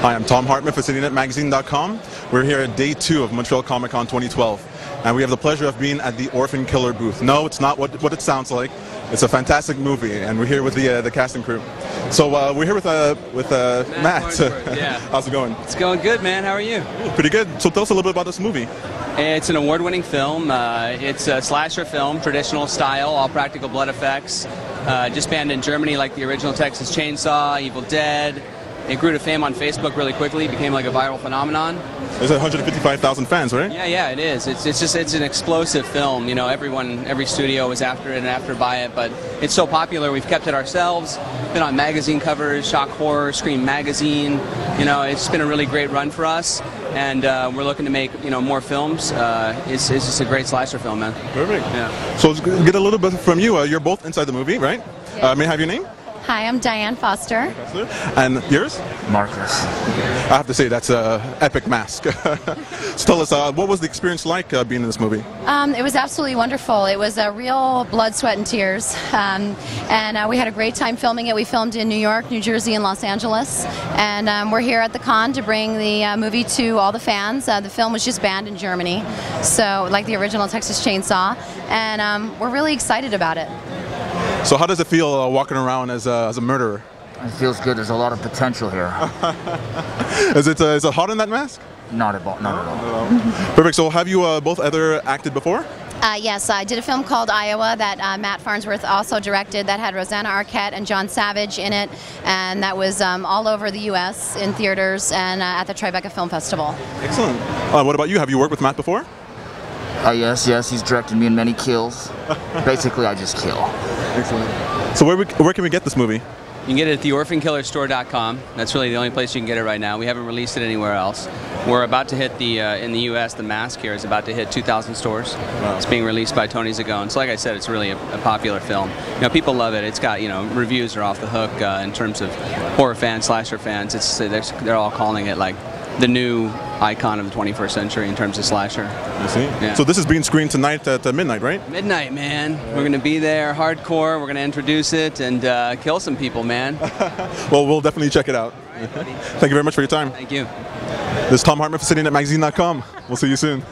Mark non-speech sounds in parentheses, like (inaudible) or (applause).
Hi, I'm Tom Hartman for CityNetMagazine.com. We're here at day two of Montreal Comic Con 2012, and we have the pleasure of being at the Orphan Killer booth. No, it's not what, what it sounds like. It's a fantastic movie, and we're here with the uh, the cast and crew. So uh, we're here with uh, with uh, Matt Matt. Yeah. (laughs) How's it going? It's going good, man. How are you? Pretty good. So tell us a little bit about this movie. It's an award-winning film. Uh, it's a slasher film, traditional style, all practical blood effects. Uh, just banned in Germany, like the original Texas Chainsaw, Evil Dead. It grew to fame on Facebook really quickly. Became like a viral phenomenon. There's 155,000 fans, right? Yeah, yeah, it is. It's, it's just it's an explosive film. You know, everyone, every studio was after it and after buy it, but it's so popular. We've kept it ourselves. Been on magazine covers, Shock Horror, Scream Magazine. You know, it's been a really great run for us, and uh, we're looking to make you know more films. Uh, it's, it's just a great slasher film, man. Perfect. Yeah. So let's get a little bit from you. Uh, you're both inside the movie, right? Uh, may I have your name? Hi, I'm Diane Foster. And yours? Marcus. I have to say that's a epic mask. (laughs) so tell us, uh, what was the experience like uh, being in this movie? Um, it was absolutely wonderful. It was a real blood, sweat, and tears. Um, and uh, we had a great time filming it. We filmed in New York, New Jersey, and Los Angeles. And um, we're here at the con to bring the uh, movie to all the fans. Uh, the film was just banned in Germany, so like the original Texas Chainsaw. And um, we're really excited about it. So how does it feel uh, walking around as a, as a murderer? It feels good. There's a lot of potential here. (laughs) Is it, uh, is it hot in that mask? Not at all. Not at all. (laughs) Perfect. So have you uh, both ever acted before? Uh, yes, I did a film called Iowa that uh, Matt Farnsworth also directed that had Rosanna Arquette and John Savage in it, and that was um, all over the U.S. in theaters and uh, at the Tribeca Film Festival. Excellent. Uh, what about you? Have you worked with Matt before? Uh, yes, yes. He's directed me in many kills. (laughs) Basically, I just kill. Excellent. So where, we, where can we get this movie? You can get it at theorphankillerstore.com. That's really the only place you can get it right now. We haven't released it anywhere else. We're about to hit the uh, in the U.S. The Mask here is about to hit 2,000 stores. Wow. It's being released by Tony Zagone. So, like I said, it's really a, a popular film. You know, people love it. It's got you know reviews are off the hook uh, in terms of horror fans, slasher fans. It's they're, they're all calling it like the new icon of the 21st century in terms of slasher. You see? Yeah. So this is being screened tonight at uh, midnight, right? Midnight, man. We're gonna be there, hardcore. We're gonna introduce it and uh, kill some people, man. (laughs) Well, we'll definitely check it out. Thank you very much for your time. Thank you. This is Tom Hartman for CityNetMagazine.com. We'll see you soon.